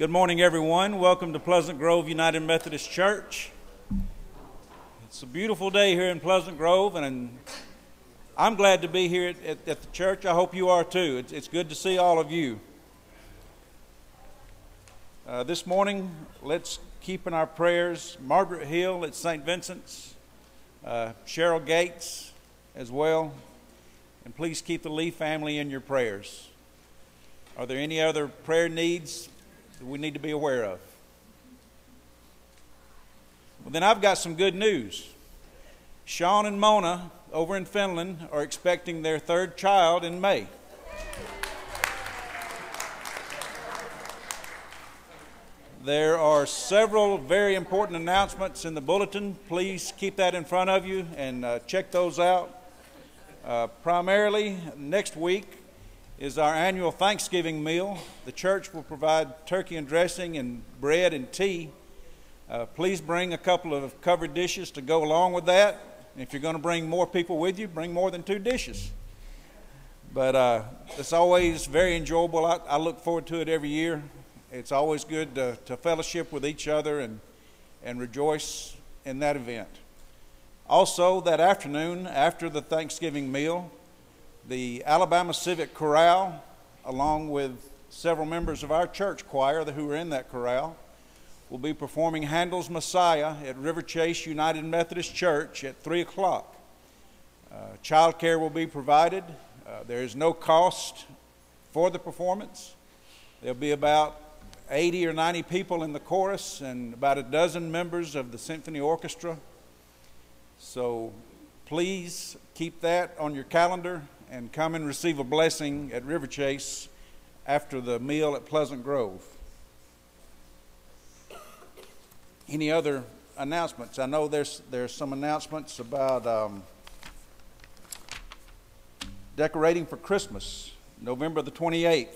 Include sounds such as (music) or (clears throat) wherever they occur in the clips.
Good morning, everyone. Welcome to Pleasant Grove United Methodist Church. It's a beautiful day here in Pleasant Grove, and I'm glad to be here at, at, at the church. I hope you are too. It's, it's good to see all of you. Uh, this morning, let's keep in our prayers Margaret Hill at St. Vincent's, uh, Cheryl Gates as well, and please keep the Lee family in your prayers. Are there any other prayer needs that we need to be aware of? Well, then I've got some good news. Sean and Mona over in Finland are expecting their third child in May. There are several very important announcements in the bulletin. Please keep that in front of you and uh, check those out. Uh, primarily, next week is our annual Thanksgiving meal. The church will provide turkey and dressing and bread and tea. Uh, please bring a couple of covered dishes to go along with that. If you're going to bring more people with you, bring more than two dishes. But uh, it's always very enjoyable. I, I, look forward to it every year. It's always good to, to fellowship with each other and, and rejoice in that event. Also, that afternoon, after the Thanksgiving meal, the Alabama Civic Chorale, along with several members of our church choir who are in that chorale, will be performing Handel's Messiah at Riverchase United Methodist Church at 3 o'clock. Uh, child care will be provided. Uh, there is no cost for the performance. There'll be about 80 or 90 people in the chorus and about a dozen members of the symphony orchestra. So please keep that on your calendar and come and receive a blessing at Riverchase after the meal at Pleasant Grove. Any other announcements? I know there's there's some announcements about um, decorating for Christmas, November the 28th.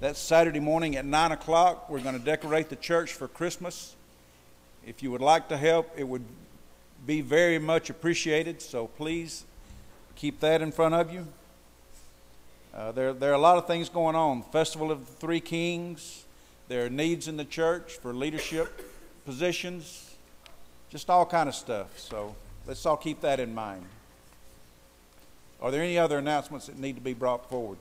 That's Saturday morning at 9 o'clock. We're going to decorate the church for Christmas. If you would like to help, it would be very much appreciated. So please keep that in front of you. Uh, there, there are a lot of things going on. Festival of the Three Kings. There are needs in the church for leadership positions, just all kind of stuff. So let's all keep that in mind. Are there any other announcements that need to be brought forward?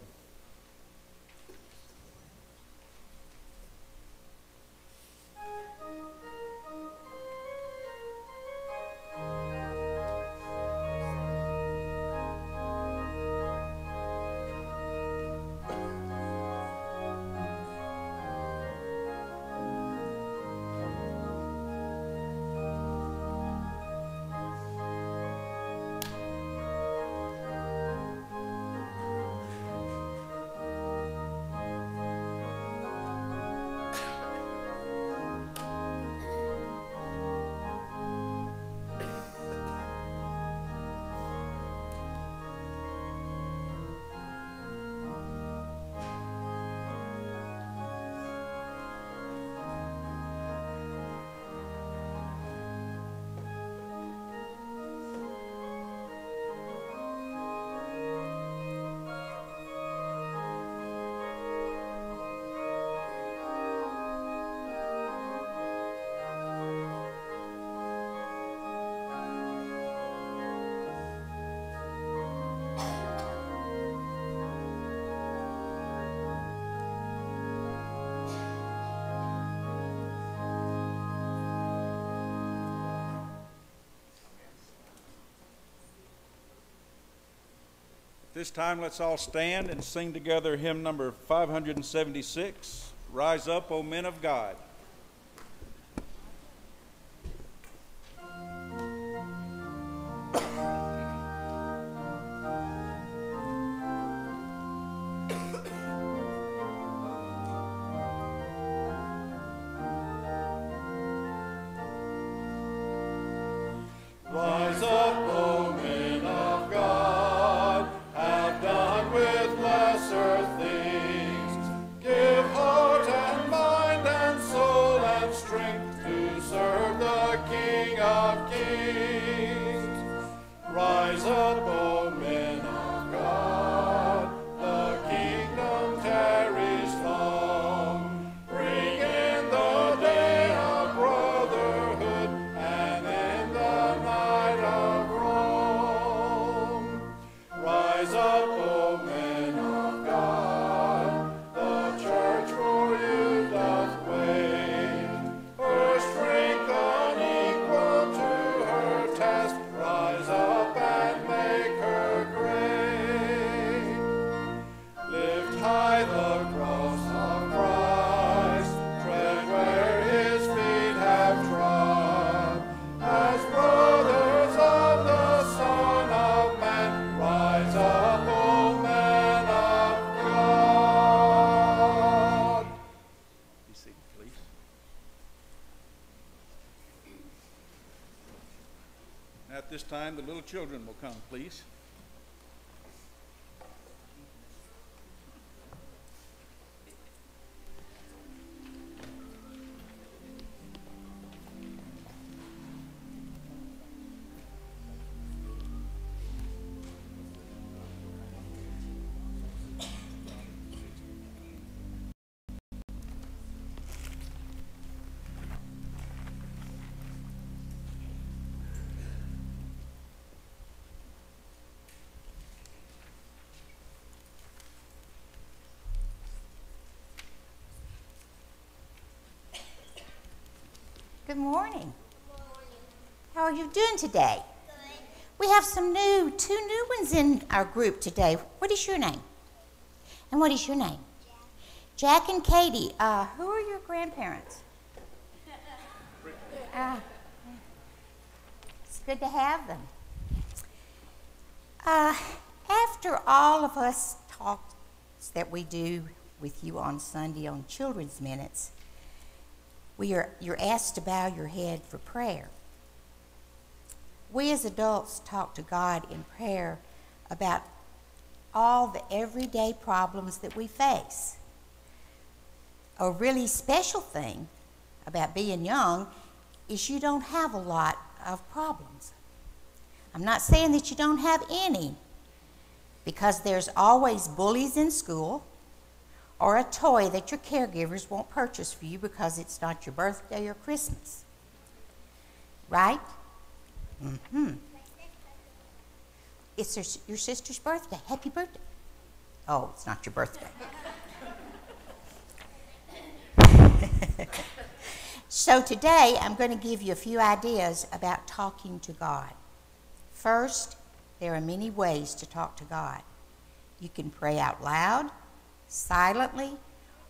This time, let's all stand and sing together hymn number 576 Rise Up, O Men of God. Children will come, please. Good morning. How are you doing today? We have some new, two new ones in our group today. What is your name? And what is your name? Jack, and Katie. Uh, who are your grandparents? Uh, (laughs) it's good to have them. Uh, after all of us talks that we do with you on Sunday on Children's Minutes, we are, you're asked to bow your head for prayer. We as adults talk to God in prayer about all the everyday problems that we face. A really special thing about being young is you don't have a lot of problems. I'm not saying that you don't have any, because there's always bullies in school, or a toy that your caregivers won't purchase for you because it's not your birthday or Christmas. Right? Mm-hmm. It's your sister's birthday. Happy birthday. Oh, it's not your birthday. (laughs) so today I'm going to give you a few ideas about talking to God. First, there are many ways to talk to God. You can pray out loud silently,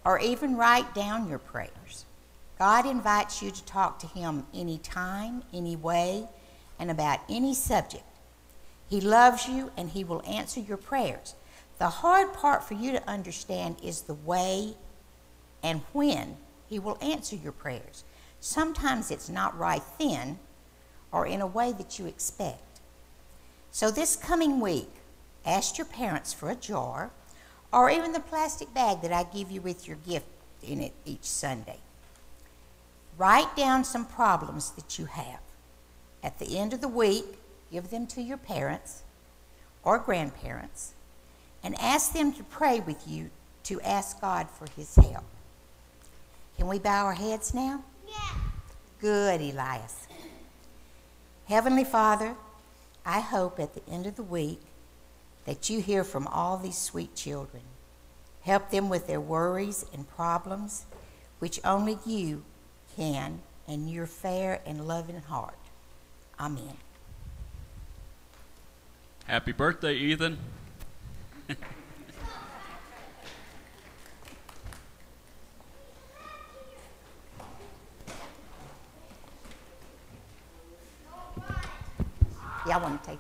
or even write down your prayers. God invites you to talk to Him anytime, any way, and about any subject. He loves you and He will answer your prayers. The hard part for you to understand is the way and when He will answer your prayers. Sometimes it's not right then or in a way that you expect. So, this coming week, ask your parents for a jar or even the plastic bag that I give you with your gift in it each Sunday. Write down some problems that you have. At the end of the week, give them to your parents or grandparents and ask them to pray with you to ask God for his help. Can we bow our heads now? Yeah. Good, Elias. Heavenly Father, I hope at the end of the week that you hear from all these sweet children. Help them with their worries and problems, which only you can, and your fair and loving heart. Amen. Happy birthday, Ethan. I want to take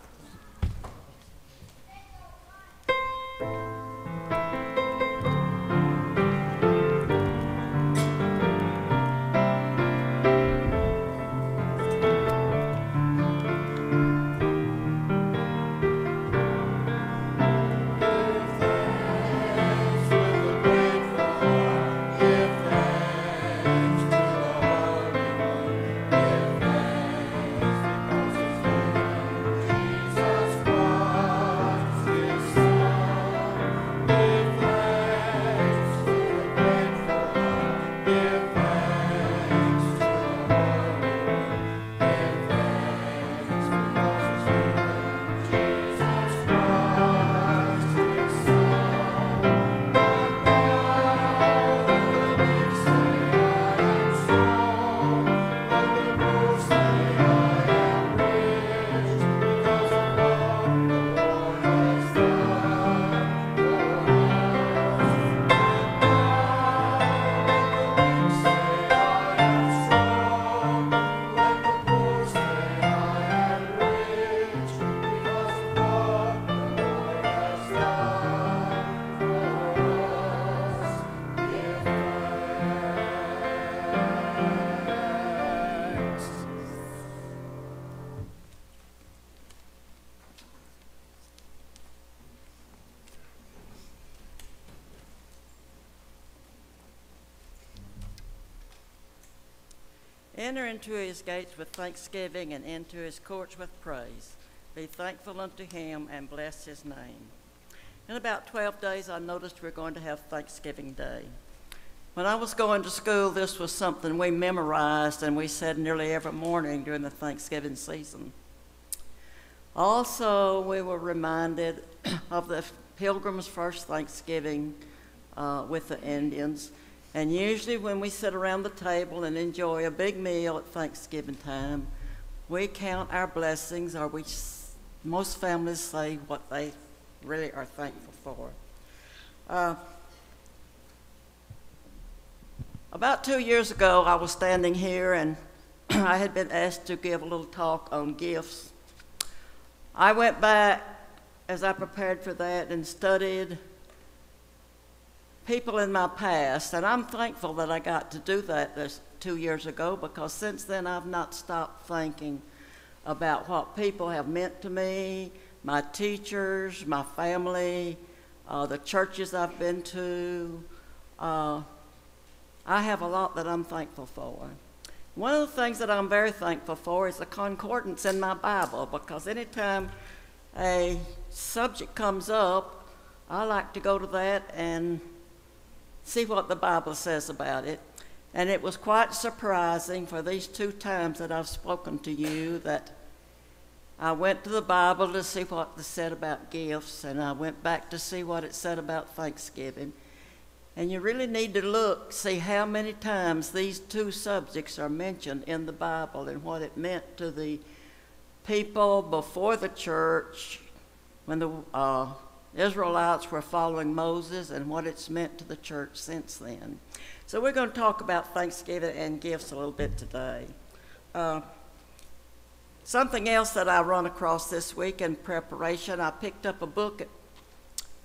Enter into his gates with thanksgiving and into his courts with praise. Be thankful unto him and bless his name. In about 12 days, I noticed we're going to have Thanksgiving Day. When I was going to school, this was something we memorized and we said nearly every morning during the Thanksgiving season. Also, we were reminded (clears throat) of the Pilgrim's first Thanksgiving uh, with the Indians. And usually, when we sit around the table and enjoy a big meal at Thanksgiving time, we count our blessings, or we, most families say what they really are thankful for. Uh, about two years ago, I was standing here and (clears throat) I had been asked to give a little talk on gifts. I went back as I prepared for that and studied people in my past, and I'm thankful that I got to do that this two years ago because since then I've not stopped thinking about what people have meant to me, my teachers, my family, uh, the churches I've been to. Uh, I have a lot that I'm thankful for. One of the things that I'm very thankful for is the concordance in my Bible because anytime a subject comes up, I like to go to that and see what the Bible says about it. And it was quite surprising for these two times that I've spoken to you that I went to the Bible to see what it said about gifts, and I went back to see what it said about Thanksgiving. And you really need to look, see how many times these two subjects are mentioned in the Bible and what it meant to the people before the church when the uh, Israelites were following Moses and what it's meant to the church since then. So we're going to talk about Thanksgiving and gifts a little bit today. Uh, something else that I run across this week in preparation, I picked up a book at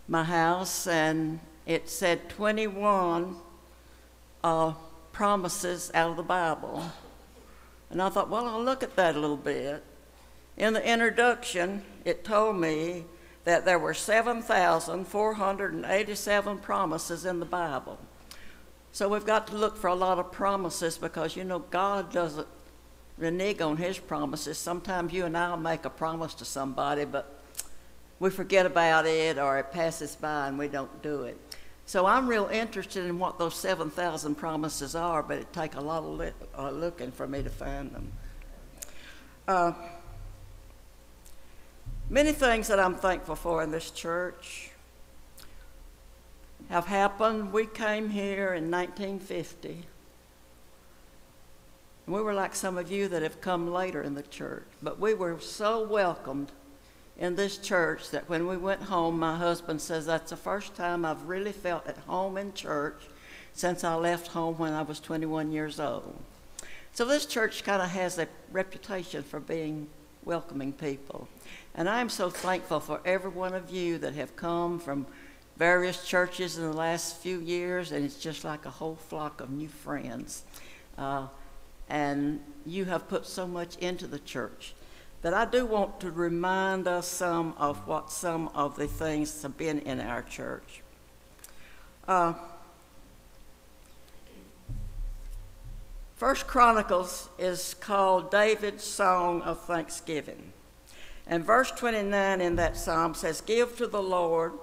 my house and it said 21 uh, promises out of the Bible. And I thought, well, I'll look at that a little bit. In the introduction, it told me that there were 7,487 promises in the Bible. So we've got to look for a lot of promises because, you know, God doesn't renege on his promises. Sometimes you and I will make a promise to somebody, but we forget about it or it passes by and we don't do it. So I'm real interested in what those 7,000 promises are, but it take a lot of uh, looking for me to find them. Uh, Many things that I'm thankful for in this church have happened. We came here in 1950. We were like some of you that have come later in the church, but we were so welcomed in this church that when we went home, my husband says that's the first time I've really felt at home in church since I left home when I was 21 years old. So this church kind of has a reputation for being welcoming people. And I'm so thankful for every one of you that have come from various churches in the last few years, and it's just like a whole flock of new friends. Uh, and you have put so much into the church that I do want to remind us some of what some of the things have been in our church. Uh, First Chronicles is called David's Song of Thanksgiving. And verse 29 in that psalm says, Give to the Lord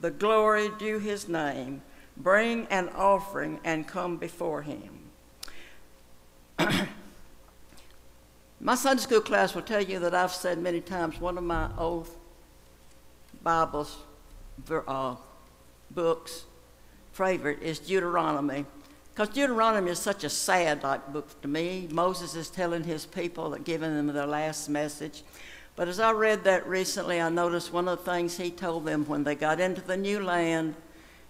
the glory due his name, bring an offering and come before him. (clears throat) my Sunday school class will tell you that I've said many times one of my old Bibles uh, books favorite is Deuteronomy. Because Deuteronomy is such a sad like book to me. Moses is telling his people that giving them their last message. But as I read that recently, I noticed one of the things he told them when they got into the new land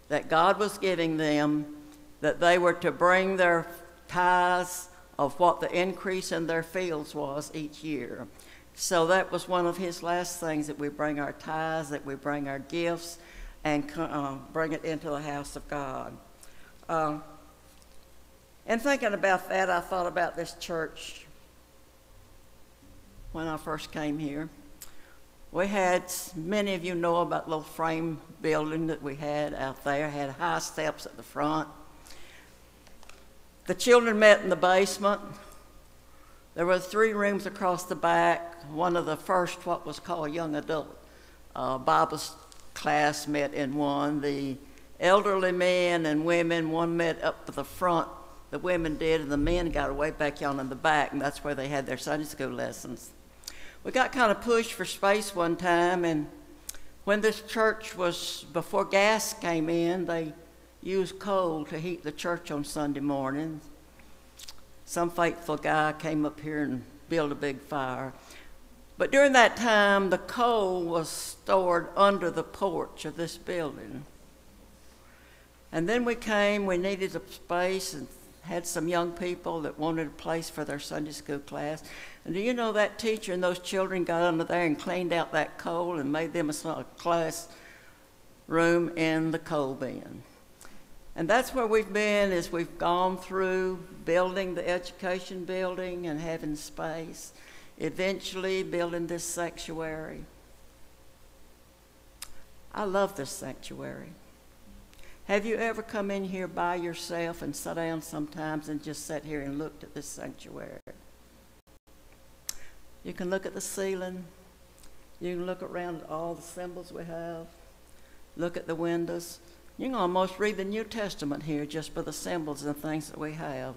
that God was giving them, that they were to bring their tithes of what the increase in their fields was each year. So that was one of his last things that we bring our tithes, that we bring our gifts, and uh, bring it into the house of God. Uh, and thinking about that, I thought about this church when I first came here. We had, many of you know about the little frame building that we had out there, had high steps at the front. The children met in the basement. There were three rooms across the back. One of the first, what was called young adult uh, Bible class, met in one. The elderly men and women, one met up to the front. The women did, and the men got away back on in the back, and that's where they had their Sunday school lessons. We got kind of pushed for space one time, and when this church was, before gas came in, they used coal to heat the church on Sunday mornings. Some faithful guy came up here and built a big fire. But during that time, the coal was stored under the porch of this building. And then we came, we needed a space and had some young people that wanted a place for their Sunday school class. And do you know that teacher and those children got under there and cleaned out that coal and made them a class room in the coal bin? And that's where we've been as we've gone through building the education building and having space, eventually building this sanctuary. I love this sanctuary. Have you ever come in here by yourself and sat down sometimes and just sat here and looked at this sanctuary? You can look at the ceiling. You can look around at all the symbols we have. Look at the windows. You can almost read the New Testament here just by the symbols and things that we have.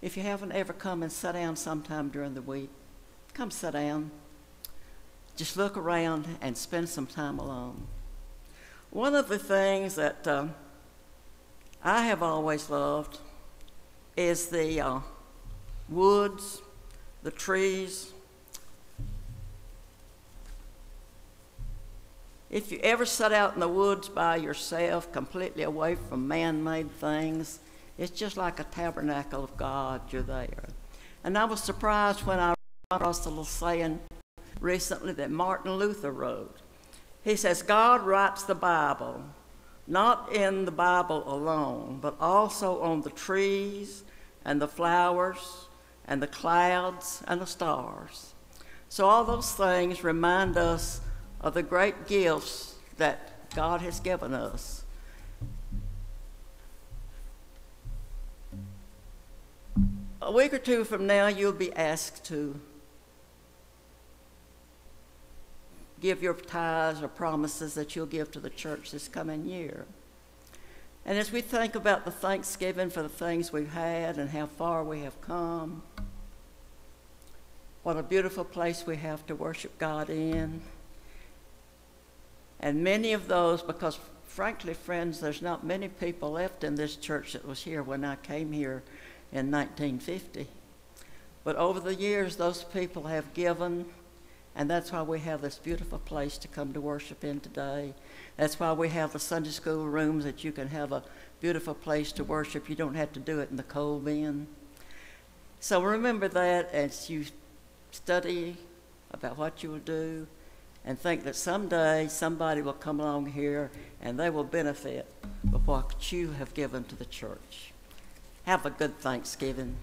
If you haven't ever come and sat down sometime during the week, come sit down. Just look around and spend some time alone. One of the things that uh, I have always loved is the uh, woods, the trees. If you ever sit out in the woods by yourself, completely away from man made things, it's just like a tabernacle of God. You're there. And I was surprised when I across a little saying recently that Martin Luther wrote. He says, God writes the Bible, not in the Bible alone, but also on the trees and the flowers and the clouds and the stars. So, all those things remind us of the great gifts that God has given us. A week or two from now, you'll be asked to give your tithes or promises that you'll give to the church this coming year. And as we think about the thanksgiving for the things we've had and how far we have come, what a beautiful place we have to worship God in. And many of those, because frankly, friends, there's not many people left in this church that was here when I came here in 1950. But over the years, those people have given and that's why we have this beautiful place to come to worship in today. That's why we have the Sunday school rooms that you can have a beautiful place to worship. You don't have to do it in the coal bin. So remember that as you study about what you will do and think that someday somebody will come along here and they will benefit with what you have given to the church. Have a good Thanksgiving.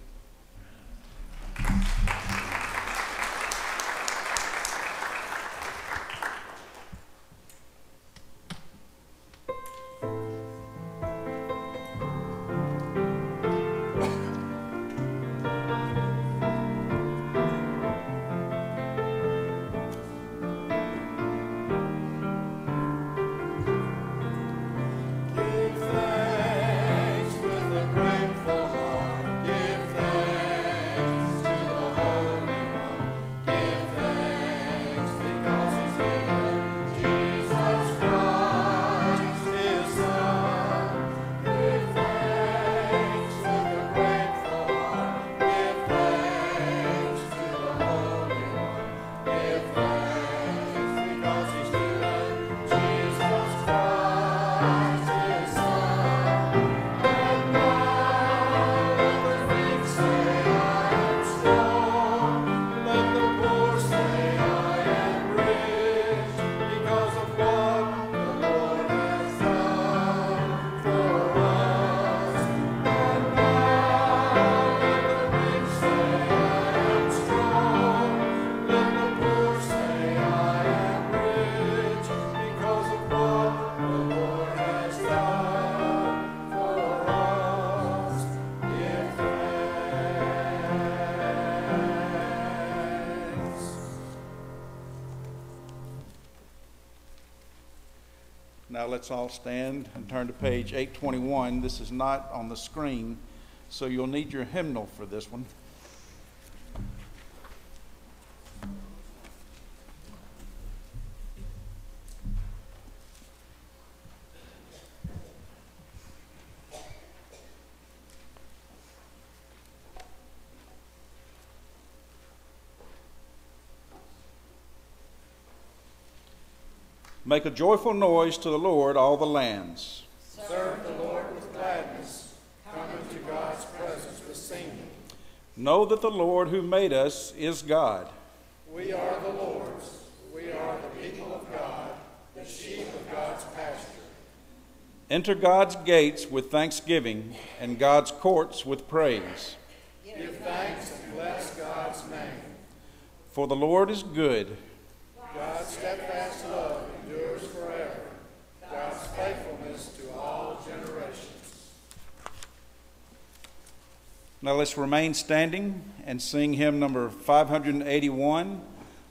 Now let's all stand and turn to page 821. This is not on the screen, so you'll need your hymnal for this one. (laughs) Make a joyful noise to the Lord, all the lands. Serve the Lord with gladness. Come into God's presence with singing. Know that the Lord who made us is God. We are the Lord's. We are the people of God, the sheep of God's pasture. Enter God's gates with thanksgiving and God's courts with praise. Give thanks and bless God's name. For the Lord is good. God's steadfast love endures forever. God's faithfulness to all generations. Now let's remain standing and sing hymn number 581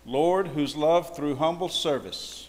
Lord, whose love through humble service.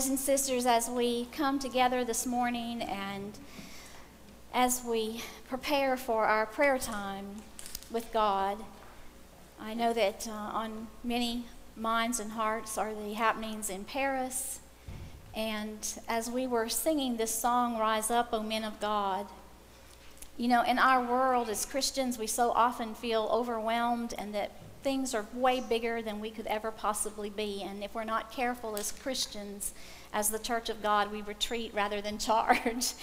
Brothers and sisters, as we come together this morning and as we prepare for our prayer time with God, I know that uh, on many minds and hearts are the happenings in Paris. And as we were singing this song, Rise Up, O Men of God, you know, in our world as Christians, we so often feel overwhelmed and that things are way bigger than we could ever possibly be. And if we're not careful as Christians, as the church of God, we retreat rather than (laughs) charge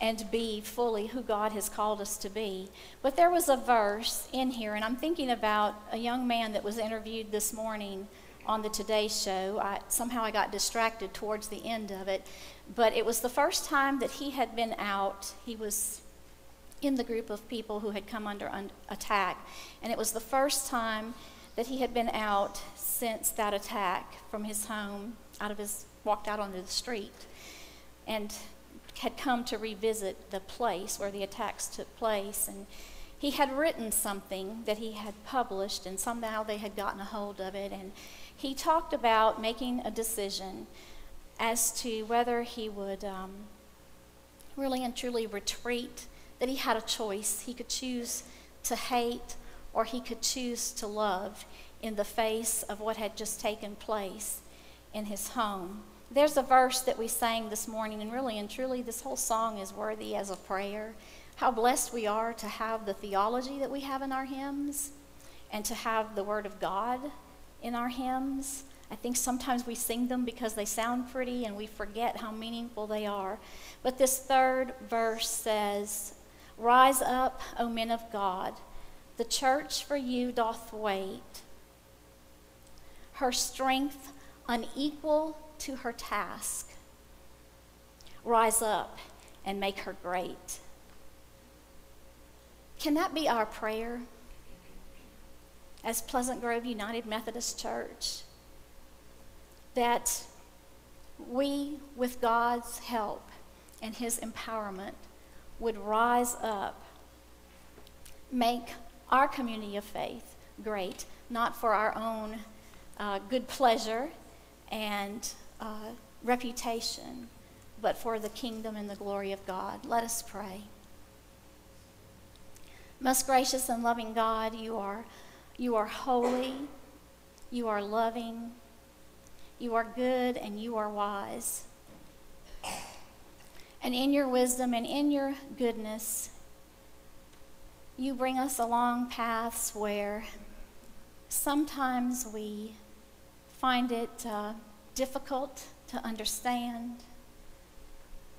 and be fully who God has called us to be. But there was a verse in here, and I'm thinking about a young man that was interviewed this morning on the Today Show. I, somehow I got distracted towards the end of it, but it was the first time that he had been out. He was in the group of people who had come under un- attack, and it was the first time that he had been out since that attack from his home, out of his, walked out onto the street, and had come to revisit the place where the attacks took place. And he had written something that he had published, and somehow they had gotten a hold of it. And he talked about making a decision as to whether he would um, really and truly retreat, that he had a choice. He could choose to hate or he could choose to love in the face of what had just taken place in his home. There's a verse that we sang this morning, and really and truly, this whole song is worthy as a prayer. How blessed we are to have the theology that we have in our hymns and to have the Word of God in our hymns. I think sometimes we sing them because they sound pretty and we forget how meaningful they are. But this third verse says, Rise up, O men of God, the church for you doth wait. Her strength unequal to her task. Rise up and make her great. Can that be our prayer as Pleasant Grove United Methodist Church? That we, with God's help and His empowerment, would rise up, make our community of faith great, not for our own uh, good pleasure and uh, reputation, but for the kingdom and the glory of God. Let us pray. Most gracious and loving God, you are, you are holy, you are loving, you are good, and you are wise. And in your wisdom and in your goodness, you bring us along paths where sometimes we find it uh, difficult to understand.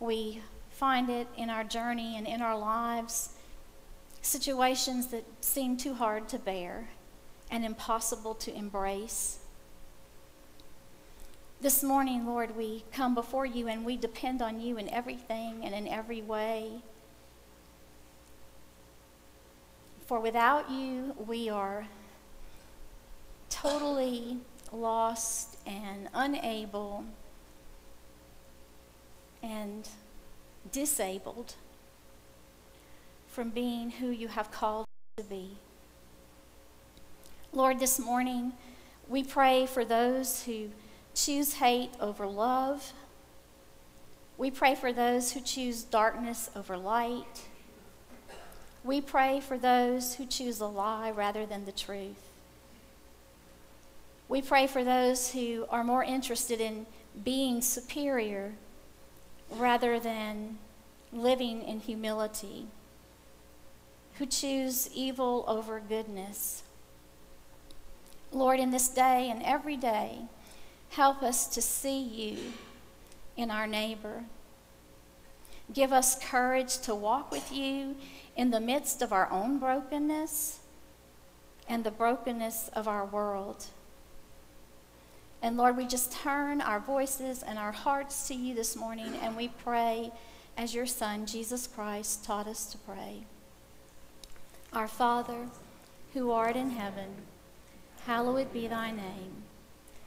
We find it in our journey and in our lives, situations that seem too hard to bear and impossible to embrace. This morning, Lord, we come before you and we depend on you in everything and in every way. For without you, we are totally lost and unable and disabled from being who you have called to be. Lord, this morning we pray for those who choose hate over love. We pray for those who choose darkness over light. We pray for those who choose a lie rather than the truth. We pray for those who are more interested in being superior rather than living in humility, who choose evil over goodness. Lord, in this day and every day, help us to see you in our neighbor. Give us courage to walk with you in the midst of our own brokenness and the brokenness of our world. And Lord, we just turn our voices and our hearts to you this morning and we pray as your Son, Jesus Christ, taught us to pray. Our Father, who art in heaven, hallowed be thy name.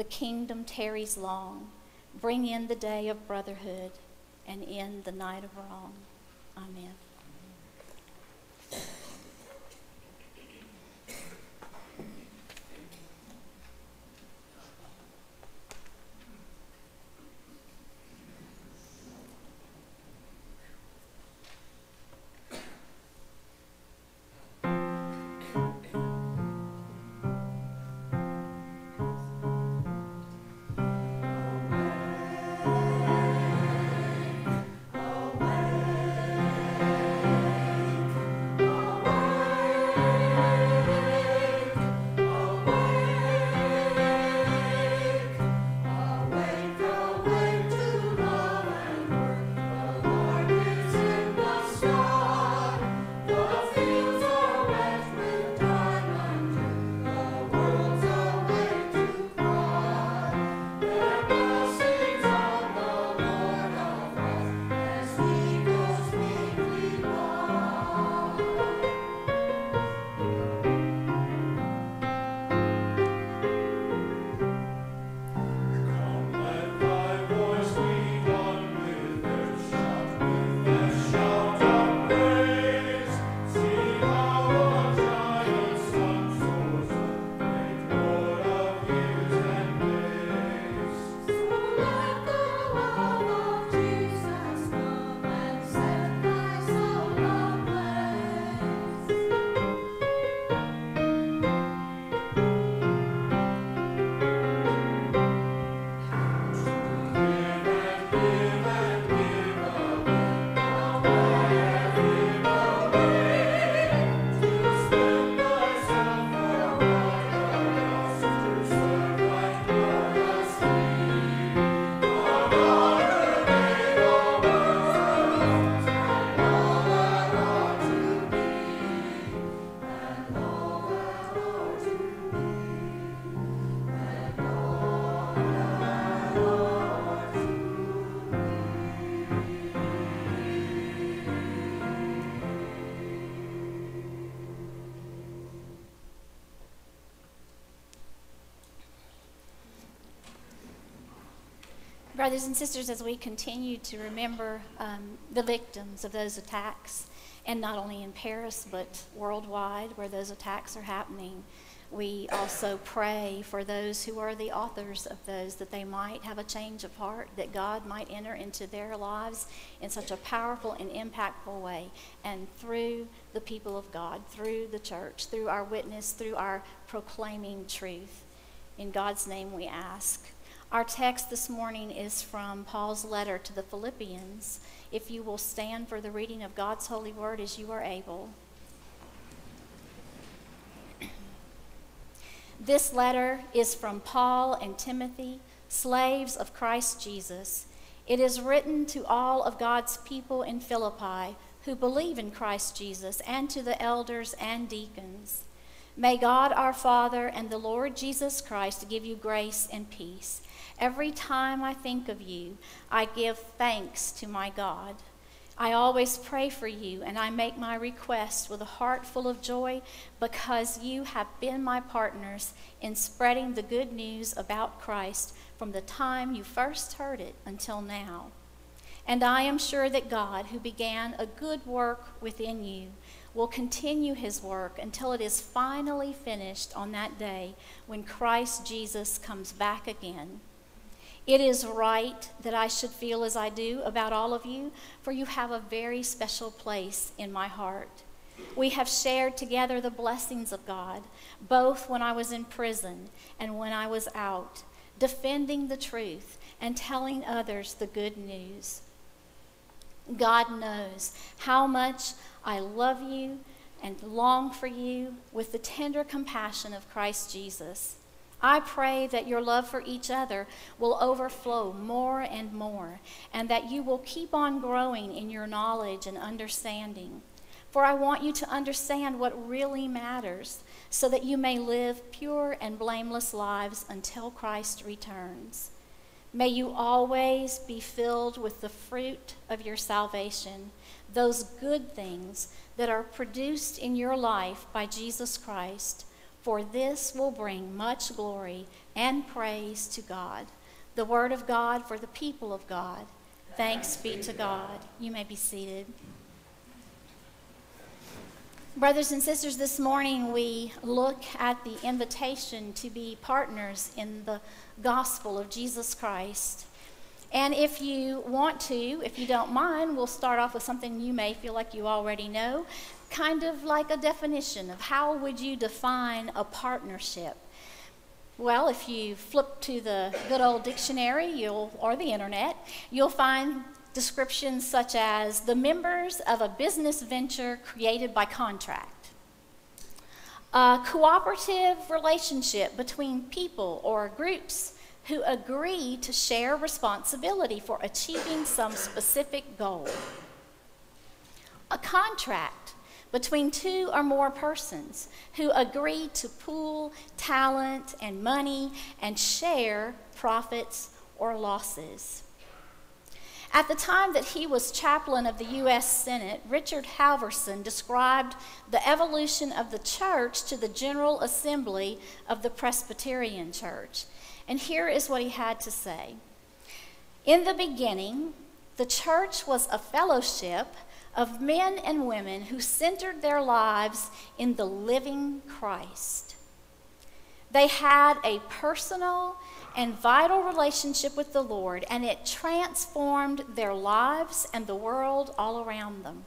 The kingdom tarries long. Bring in the day of brotherhood, and end the night of wrong. Amen. Brothers and sisters, as we continue to remember um, the victims of those attacks, and not only in Paris but worldwide where those attacks are happening, we also pray for those who are the authors of those that they might have a change of heart, that God might enter into their lives in such a powerful and impactful way. And through the people of God, through the church, through our witness, through our proclaiming truth. In God's name we ask. Our text this morning is from Paul's letter to the Philippians. If you will stand for the reading of God's holy word as you are able. This letter is from Paul and Timothy, slaves of Christ Jesus. It is written to all of God's people in Philippi who believe in Christ Jesus and to the elders and deacons. May God our Father and the Lord Jesus Christ give you grace and peace. Every time I think of you, I give thanks to my God. I always pray for you, and I make my request with a heart full of joy because you have been my partners in spreading the good news about Christ from the time you first heard it until now. And I am sure that God, who began a good work within you, will continue his work until it is finally finished on that day when Christ Jesus comes back again. It is right that I should feel as I do about all of you, for you have a very special place in my heart. We have shared together the blessings of God, both when I was in prison and when I was out, defending the truth and telling others the good news. God knows how much I love you and long for you with the tender compassion of Christ Jesus. I pray that your love for each other will overflow more and more, and that you will keep on growing in your knowledge and understanding. For I want you to understand what really matters, so that you may live pure and blameless lives until Christ returns. May you always be filled with the fruit of your salvation, those good things that are produced in your life by Jesus Christ for this will bring much glory and praise to God. The word of God for the people of God. Thanks be to God. You may be seated. Brothers and sisters, this morning we look at the invitation to be partners in the gospel of Jesus Christ. And if you want to, if you don't mind, we'll start off with something you may feel like you already know kind of like a definition of how would you define a partnership. Well, if you flip to the good old dictionary you'll, or the internet, you'll find descriptions such as the members of a business venture created by contract, a cooperative relationship between people or groups who agree to share responsibility for achieving some specific goal, a contract between two or more persons who agree to pool talent and money and share profits or losses. At the time that he was chaplain of the U.S. Senate, Richard Halverson described the evolution of the church to the General Assembly of the Presbyterian Church. And here is what he had to say In the beginning, the church was a fellowship of men and women who centered their lives in the living Christ. They had a personal and vital relationship with the Lord, and it transformed their lives and the world all around them.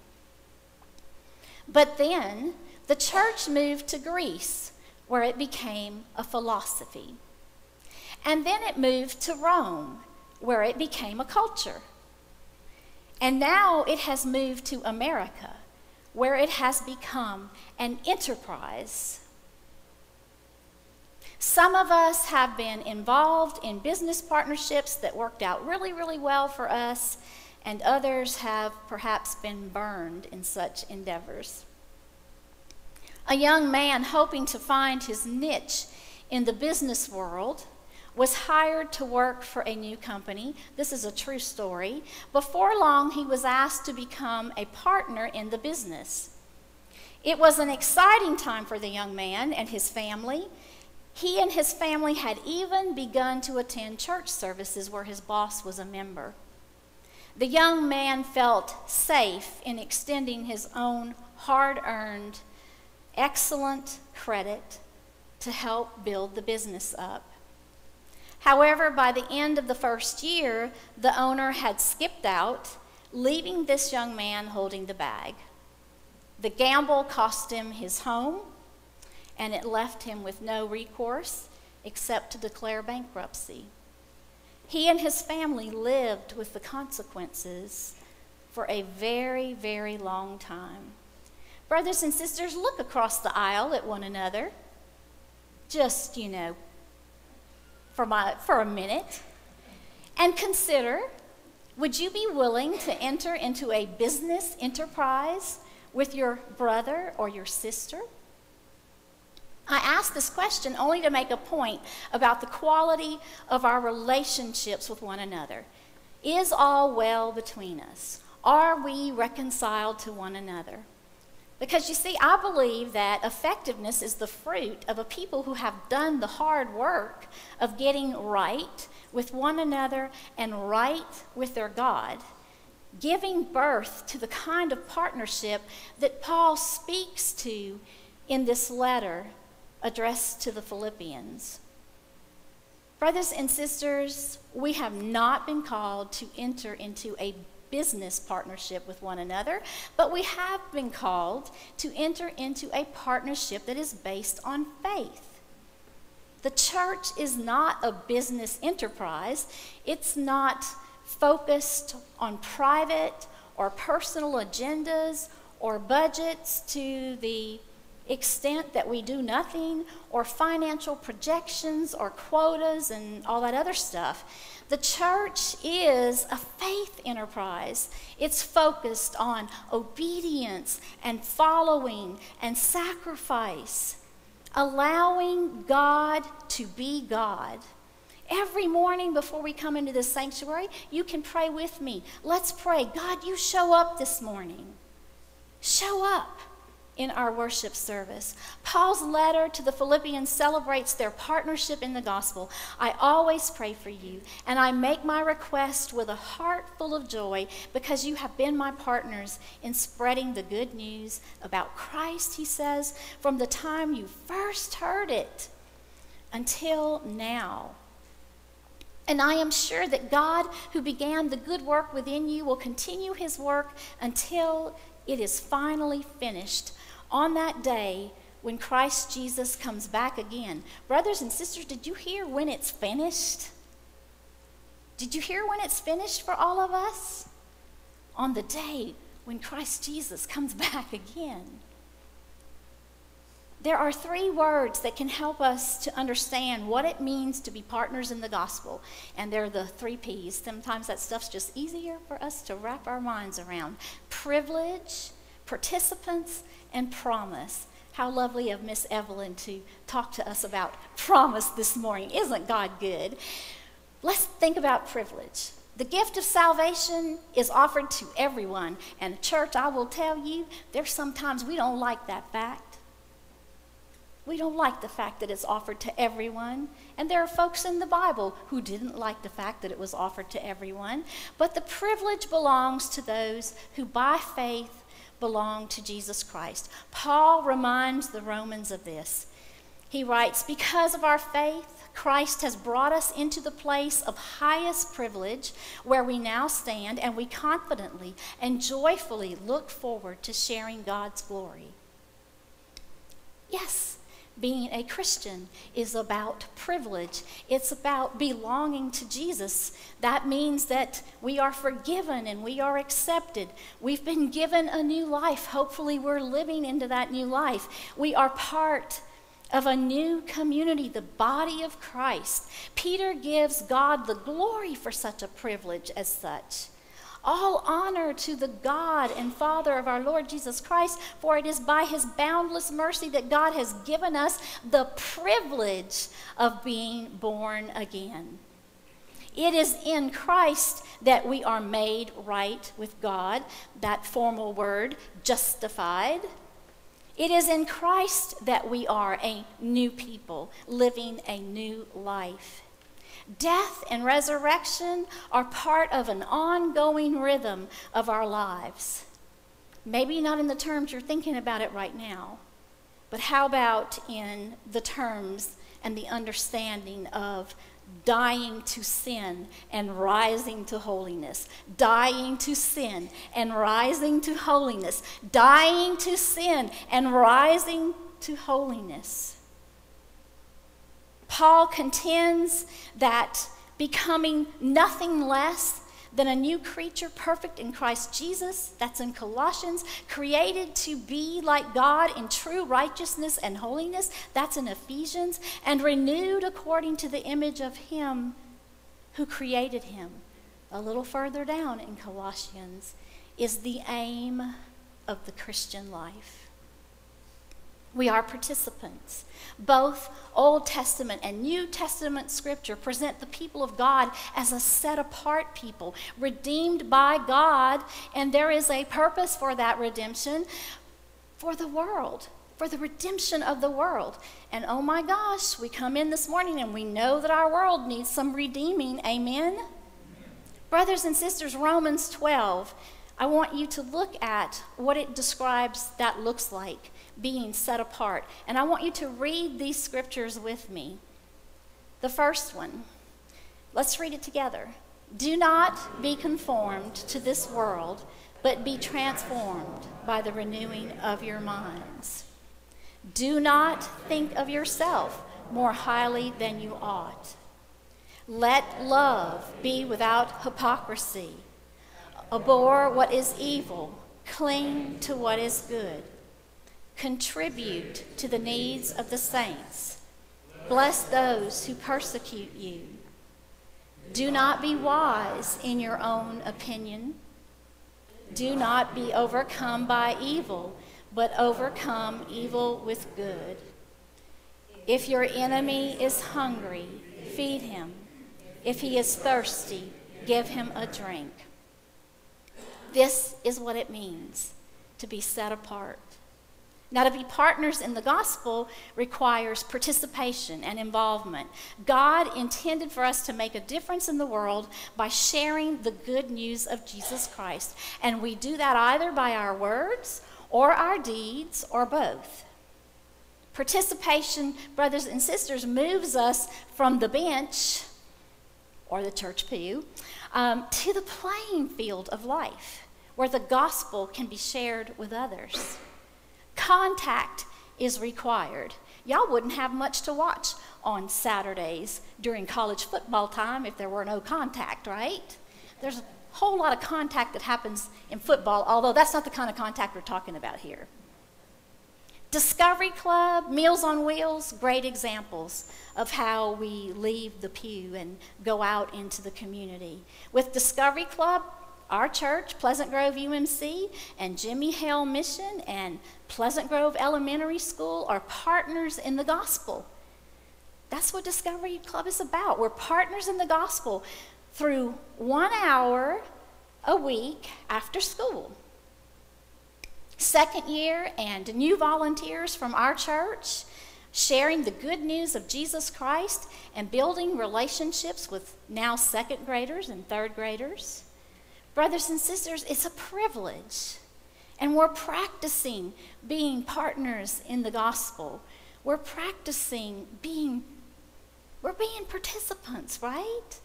But then the church moved to Greece, where it became a philosophy. And then it moved to Rome, where it became a culture. And now it has moved to America, where it has become an enterprise. Some of us have been involved in business partnerships that worked out really, really well for us, and others have perhaps been burned in such endeavors. A young man hoping to find his niche in the business world was hired to work for a new company. This is a true story. Before long, he was asked to become a partner in the business. It was an exciting time for the young man and his family. He and his family had even begun to attend church services where his boss was a member. The young man felt safe in extending his own hard earned, excellent credit to help build the business up. However, by the end of the first year, the owner had skipped out, leaving this young man holding the bag. The gamble cost him his home, and it left him with no recourse except to declare bankruptcy. He and his family lived with the consequences for a very, very long time. Brothers and sisters, look across the aisle at one another. Just, you know, for, my, for a minute. And consider would you be willing to enter into a business enterprise with your brother or your sister? I ask this question only to make a point about the quality of our relationships with one another. Is all well between us? Are we reconciled to one another? Because you see, I believe that effectiveness is the fruit of a people who have done the hard work of getting right with one another and right with their God, giving birth to the kind of partnership that Paul speaks to in this letter addressed to the Philippians. Brothers and sisters, we have not been called to enter into a business partnership with one another, but we have been called to enter into a partnership that is based on faith. The church is not a business enterprise, it's not focused on private or personal agendas or budgets to the extent that we do nothing, or financial projections, or quotas, and all that other stuff. The church is a faith enterprise. It's focused on obedience and following and sacrifice, allowing God to be God. Every morning before we come into this sanctuary, you can pray with me. Let's pray. God, you show up this morning. Show up in our worship service. Paul's letter to the Philippians celebrates their partnership in the gospel. I always pray for you, and I make my request with a heart full of joy because you have been my partners in spreading the good news about Christ, he says, from the time you first heard it until now. And I am sure that God, who began the good work within you, will continue his work until it is finally finished on that day when Christ Jesus comes back again. Brothers and sisters, did you hear when it's finished? Did you hear when it's finished for all of us? On the day when Christ Jesus comes (laughs) back again. There are three words that can help us to understand what it means to be partners in the gospel, and they're the three P's. Sometimes that stuff's just easier for us to wrap our minds around privilege, participants, and promise. How lovely of Miss Evelyn to talk to us about promise this morning. Isn't God good? Let's think about privilege. The gift of salvation is offered to everyone. And, church, I will tell you, there's sometimes we don't like that fact. We don't like the fact that it's offered to everyone. And there are folks in the Bible who didn't like the fact that it was offered to everyone. But the privilege belongs to those who, by faith, belong to Jesus Christ. Paul reminds the Romans of this. He writes, Because of our faith, Christ has brought us into the place of highest privilege where we now stand, and we confidently and joyfully look forward to sharing God's glory. Yes, being a Christian is about privilege. It's about belonging to Jesus. That means that we are forgiven and we are accepted. We've been given a new life. Hopefully, we're living into that new life. We are part of a new community, the body of Christ. Peter gives God the glory for such a privilege as such. All honor to the God and Father of our Lord Jesus Christ, for it is by his boundless mercy that God has given us the privilege of being born again. It is in Christ that we are made right with God, that formal word, justified. It is in Christ that we are a new people, living a new life. Death and resurrection are part of an ongoing rhythm of our lives. Maybe not in the terms you're thinking about it right now, but how about in the terms and the understanding of dying to sin and rising to holiness, dying to sin and rising to holiness, dying to sin and rising to holiness. Paul contends that becoming nothing less than a new creature, perfect in Christ Jesus, that's in Colossians, created to be like God in true righteousness and holiness, that's in Ephesians, and renewed according to the image of Him who created him. A little further down in Colossians is the aim of the Christian life. We are participants. Both Old Testament and New Testament scripture present the people of God as a set apart people, redeemed by God, and there is a purpose for that redemption for the world, for the redemption of the world. And oh my gosh, we come in this morning and we know that our world needs some redeeming. Amen? Amen. Brothers and sisters, Romans 12, I want you to look at what it describes that looks like being set apart. And I want you to read these scriptures with me. The first one, let's read it together. Do not be conformed to this world, but be transformed by the renewing of your minds. Do not think of yourself more highly than you ought. Let love be without hypocrisy. Abhor what is evil, cling to what is good. Contribute to the needs of the saints. Bless those who persecute you. Do not be wise in your own opinion. Do not be overcome by evil, but overcome evil with good. If your enemy is hungry, feed him. If he is thirsty, give him a drink. This is what it means to be set apart. Now, to be partners in the gospel requires participation and involvement. God intended for us to make a difference in the world by sharing the good news of Jesus Christ. And we do that either by our words or our deeds or both. Participation, brothers and sisters, moves us from the bench or the church pew um, to the playing field of life where the gospel can be shared with others. Contact is required. Y'all wouldn't have much to watch on Saturdays during college football time if there were no contact, right? There's a whole lot of contact that happens in football, although that's not the kind of contact we're talking about here. Discovery Club, Meals on Wheels, great examples of how we leave the pew and go out into the community. With Discovery Club, our church, Pleasant Grove UMC, and Jimmy Hale Mission and Pleasant Grove Elementary School are partners in the gospel. That's what Discovery Club is about. We're partners in the gospel through one hour a week after school. Second year and new volunteers from our church sharing the good news of Jesus Christ and building relationships with now second graders and third graders. Brothers and sisters, it's a privilege. And we're practicing being partners in the gospel. We're practicing being, we're being participants, right?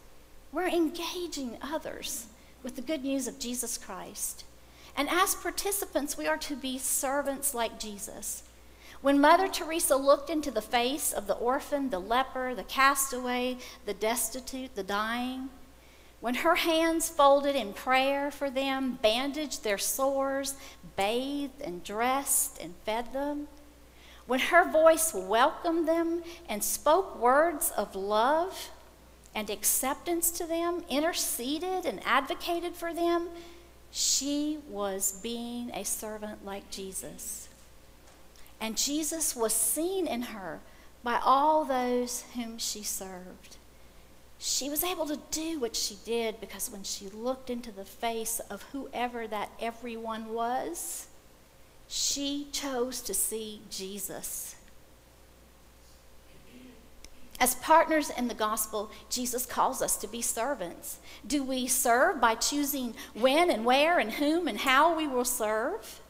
We're engaging others with the good news of Jesus Christ. And as participants, we are to be servants like Jesus. When Mother Teresa looked into the face of the orphan, the leper, the castaway, the destitute, the dying, when her hands folded in prayer for them, bandaged their sores, bathed and dressed and fed them, when her voice welcomed them and spoke words of love and acceptance to them, interceded and advocated for them, she was being a servant like Jesus. And Jesus was seen in her by all those whom she served she was able to do what she did because when she looked into the face of whoever that everyone was, She chose to see Jesus. As partners in the gospel, Jesus calls us to be servants. Do we serve by choosing when and where and whom and how we will serve?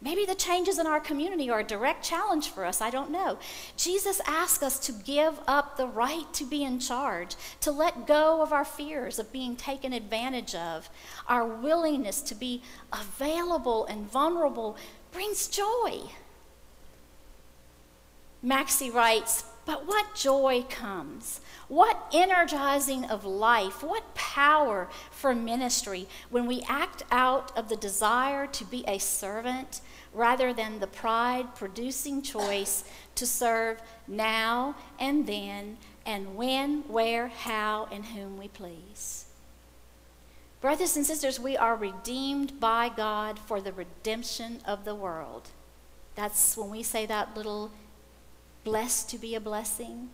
Maybe the changes in our community are a direct challenge for us. I don't know. Jesus asks us to give up the right to be in charge, to let go of our fears of being taken advantage of. Our willingness to be available and vulnerable brings joy. Maxie writes, but what joy comes? What energizing of life? What power for ministry when we act out of the desire to be a servant rather than the pride producing choice to serve now and then and when, where, how, and whom we please. Brothers and sisters, we are redeemed by God for the redemption of the world. That's when we say that little blessed to be a blessing.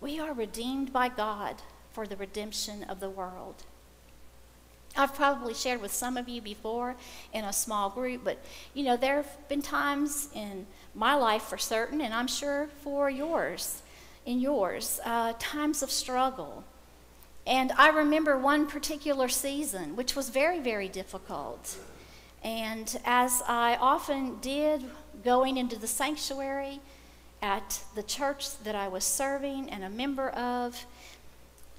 We are redeemed by God for the redemption of the world. I've probably shared with some of you before in a small group, but you know, there have been times in my life for certain, and I'm sure for yours, in yours, uh, times of struggle. And I remember one particular season, which was very, very difficult. And as I often did going into the sanctuary at the church that I was serving and a member of,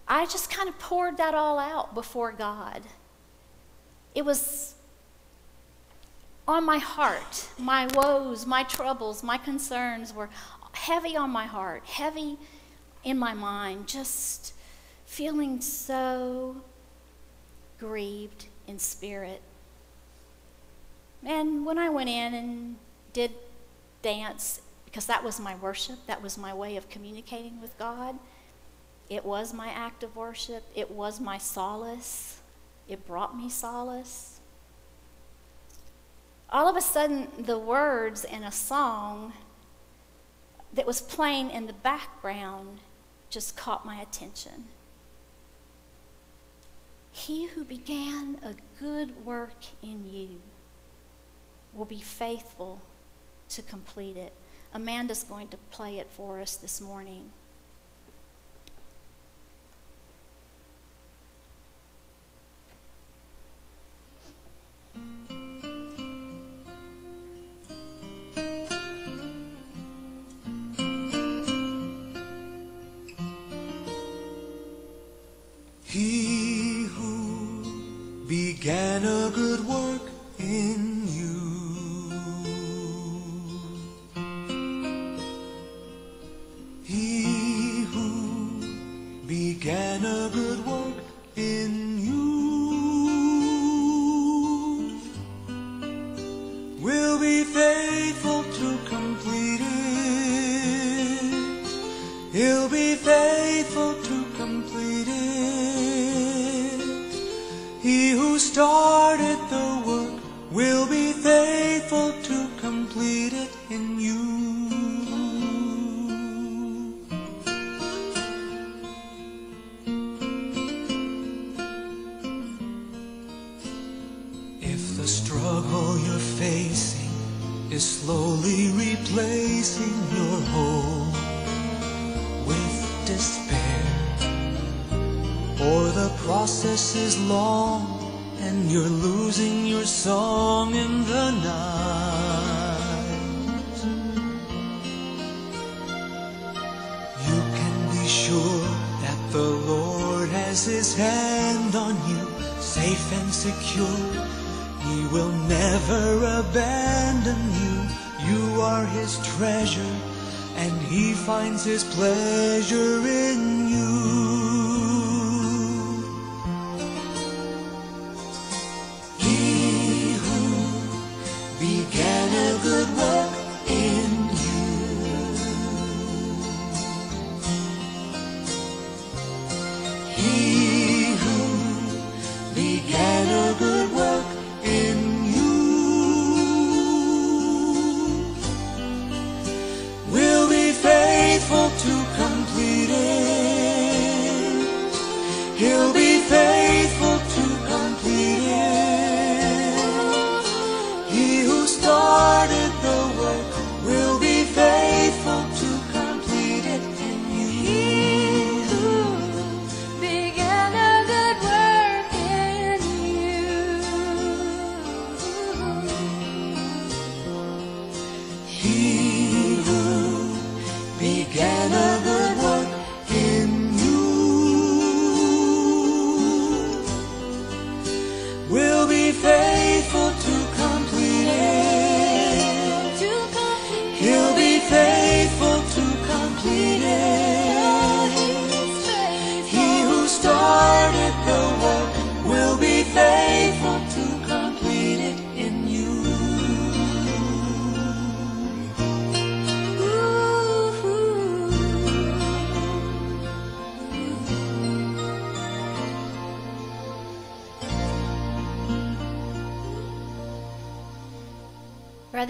I just kind of poured that all out before God. It was on my heart. My woes, my troubles, my concerns were heavy on my heart, heavy in my mind, just feeling so grieved in spirit. And when I went in and did dance, because that was my worship, that was my way of communicating with God, it was my act of worship, it was my solace. It brought me solace. All of a sudden, the words in a song that was playing in the background just caught my attention. He who began a good work in you will be faithful to complete it. Amanda's going to play it for us this morning. his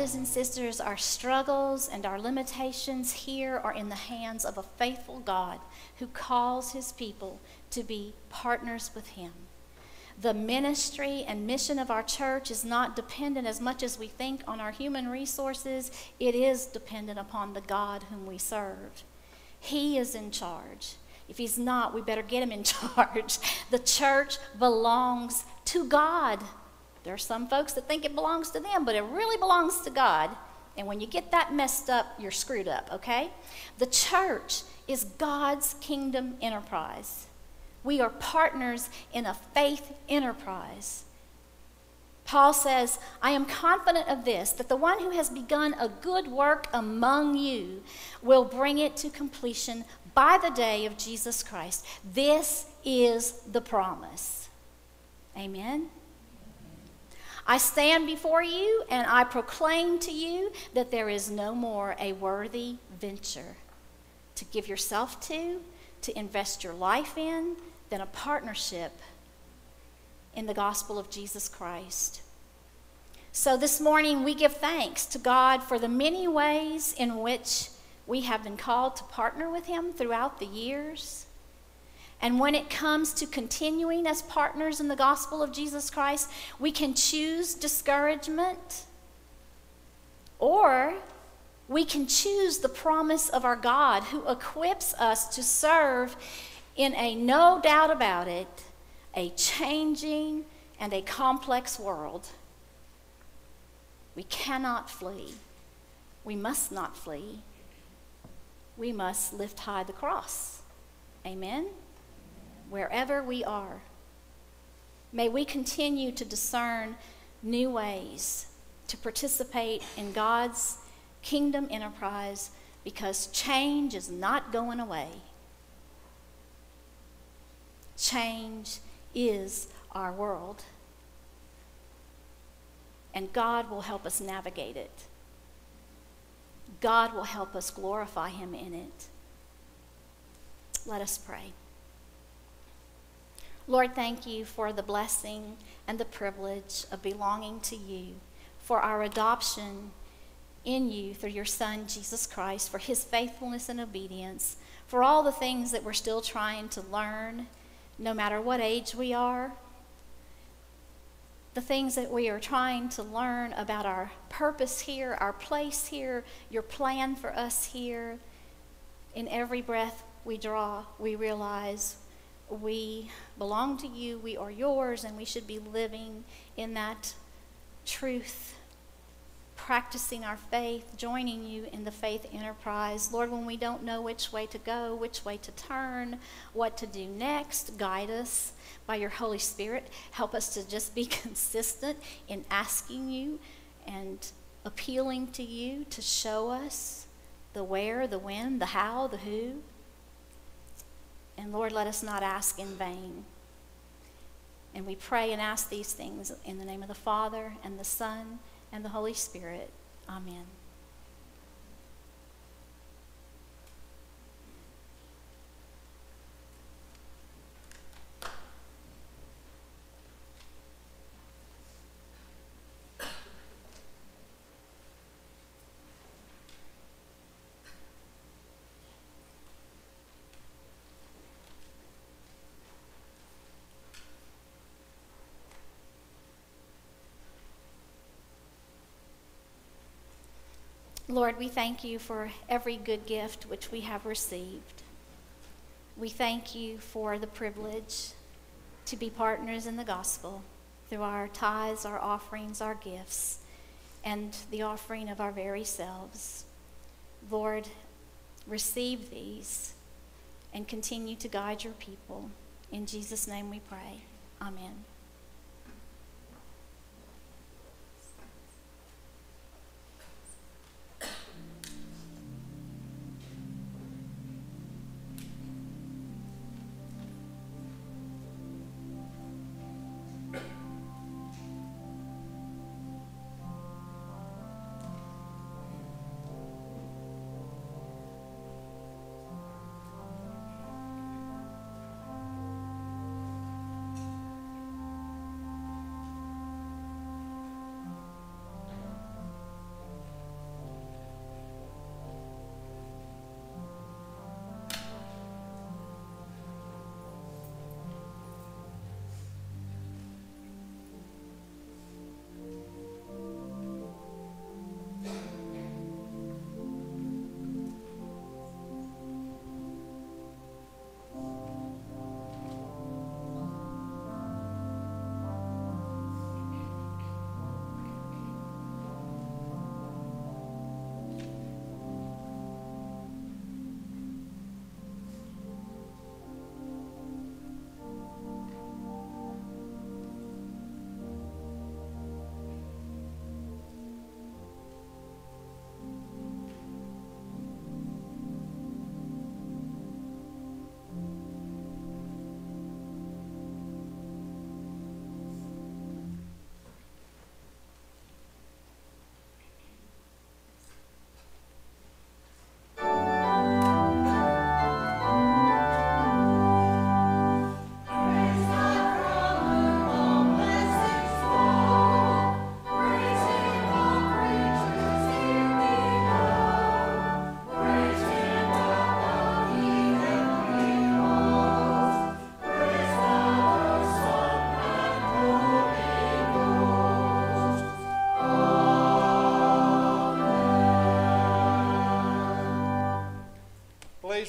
Brothers and sisters, our struggles and our limitations here are in the hands of a faithful God who calls his people to be partners with him. The ministry and mission of our church is not dependent as much as we think on our human resources, it is dependent upon the God whom we serve. He is in charge. If he's not, we better get him in (laughs) charge. The church belongs to God. There are some folks that think it belongs to them, but it really belongs to God. And when you get that messed up, you're screwed up, okay? The church is God's kingdom enterprise. We are partners in a faith enterprise. Paul says, I am confident of this, that the one who has begun a good work among you will bring it to completion by the day of Jesus Christ. This is the promise. Amen. I stand before you and I proclaim to you that there is no more a worthy venture to give yourself to, to invest your life in, than a partnership in the gospel of Jesus Christ. So this morning we give thanks to God for the many ways in which we have been called to partner with Him throughout the years. And when it comes to continuing as partners in the gospel of Jesus Christ, we can choose discouragement or we can choose the promise of our God who equips us to serve in a no doubt about it, a changing and a complex world. We cannot flee. We must not flee. We must lift high the cross. Amen? Wherever we are. May we continue to discern new ways to participate in God's kingdom enterprise because change is not going away. Change is our world. And God will help us navigate it. God will help us glorify Him in it. Let us pray. Lord, thank you for the blessing and the privilege of belonging to you, for our adoption in you through your Son, Jesus Christ, for his faithfulness and obedience, for all the things that we're still trying to learn, no matter what age we are, the things that we are trying to learn about our purpose here, our place here, your plan for us here. In every breath we draw, we realize we belong to you, we are yours, and we should be living in that truth, practicing our faith, joining you in the faith enterprise. Lord, when we don't know which way to go, which way to turn, what to do next, guide us by your Holy Spirit. Help us to just be (laughs) consistent in asking you and appealing to you to show us the where, the when, the how, the who. And Lord, let us not ask in vain. And we pray and ask these things in the name of the Father, and the Son, and the Holy Spirit. Amen. Lord, we thank you for every good gift which we have received. We thank you for the privilege to be partners in the gospel through our tithes, our offerings, our gifts, and the offering of our very selves. Lord, receive these and continue to guide your people. In Jesus' name we pray. Amen.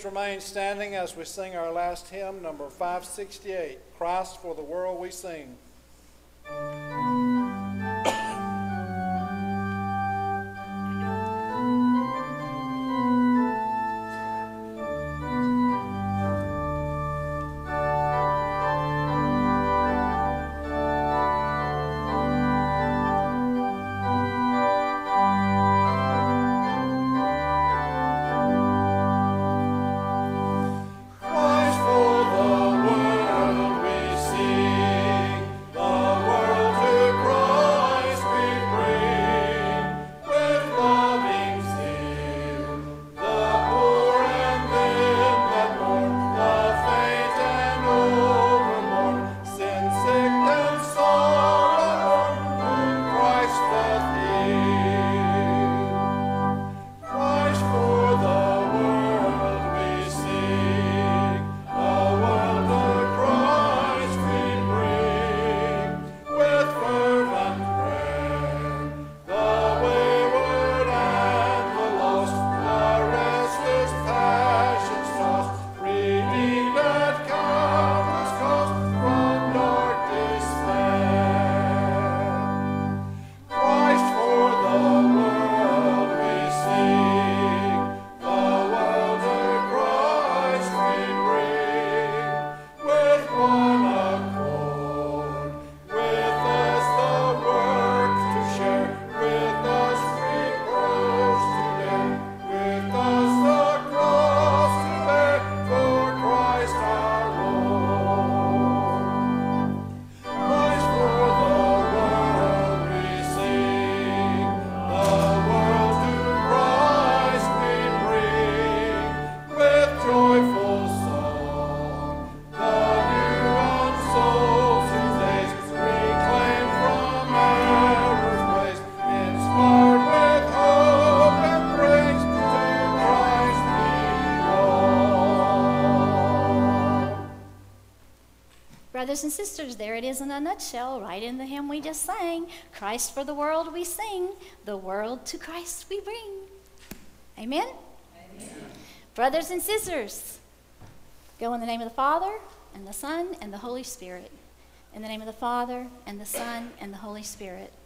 Remain standing as we sing our last hymn, number 568, Christ for the World We Sing. Brothers and sisters, there it is in a nutshell, right in the hymn we just sang. Christ for the world we sing, the world to Christ we bring. Amen? Brothers and sisters, go in the name of the Father, and the Son, and the Holy Spirit. In the name of the Father, and the Son, and the Holy Spirit. Amen.